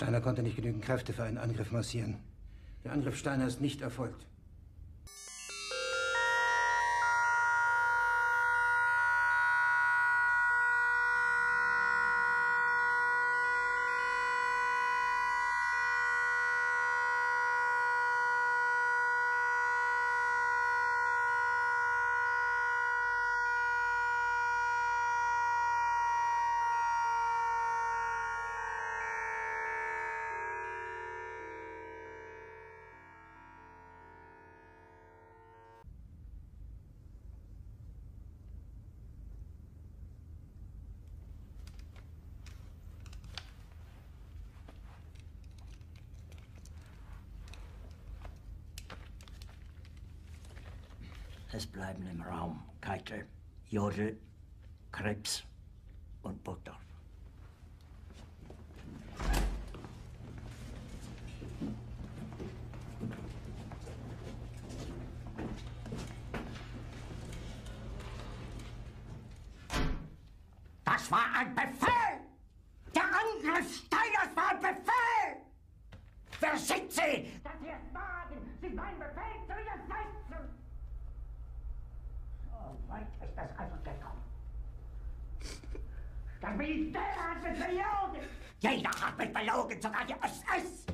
Steiner konnte nicht genügend Kräfte für einen Angriff massieren. Der Angriff Steiner ist nicht erfolgt. Es bleiben im Raum Keitel, Jodl, Krebs und Burgdorf. Das war ein Befehl! Der Angriff Steiners war ein Befehl! Wer sind Sie, dass Sie es wagen, sich mein Befehl zu widersetzen? So weit ist das also gekommen. Das Militär hat mich belogen! Jeder hat mich belogen, sogar die SS!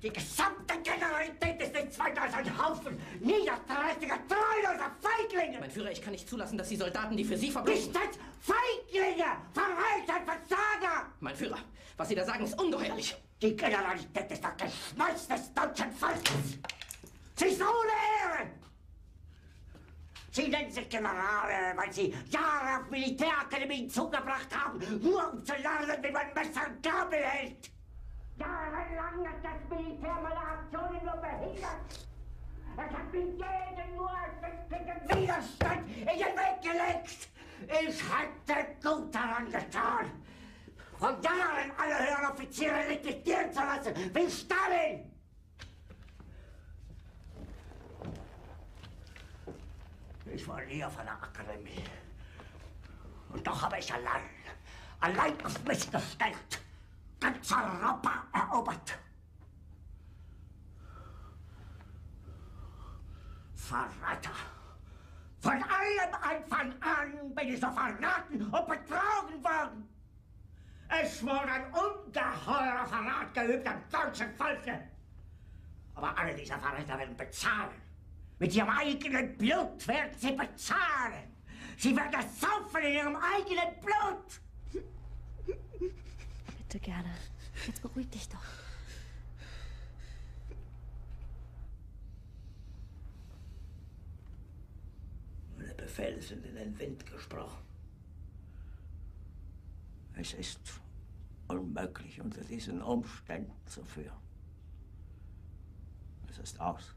Die gesamte Generalität ist nichts weiter als ein Haufen niederträchtiger, treuloser Feiglinge! Mein Führer, ich kann nicht zulassen, dass die Soldaten, die für Sie verbringen... Nicht als Feiglinge! Verreiter, Versager! Mein Führer, was Sie da sagen, ist ungeheuerlich. Die Generalität ist das Geschmeiß des deutschen Volkes! Sie ist ohne! Sie nennen sich Generale, weil Sie Jahre auf Militärakademien zugebracht haben, nur um zu lernen, wie man Messer und Gabel hält! Jahrelang hat das Militär meine Aktionen nur behindert! Es hat mir jeden nur ersichtlichen Widerstand in den Weg gelegt! Ich hätte gut daran getan, von Jahren alle höheren Offiziere liquidieren zu lassen, wie Stalin! Ich war nie auf einer Akademie. Und doch habe ich allein, allein auf mich gestellt, ganz Europa erobert. Verräter! Von allem Anfang an bin ich so verraten und betrogen worden. Es wurde ein ungeheurer Verrat geübt am deutschen Volke. Aber alle diese Verräter werden bezahlen. Mit ihrem eigenen Blut werden sie bezahlen. Sie werden saufen in ihrem eigenen Blut. Bitte gerne. Jetzt beruhig dich doch. Meine Befehle sind in den Wind gesprochen. Es ist unmöglich, unter diesen Umständen zu führen. Es ist aus.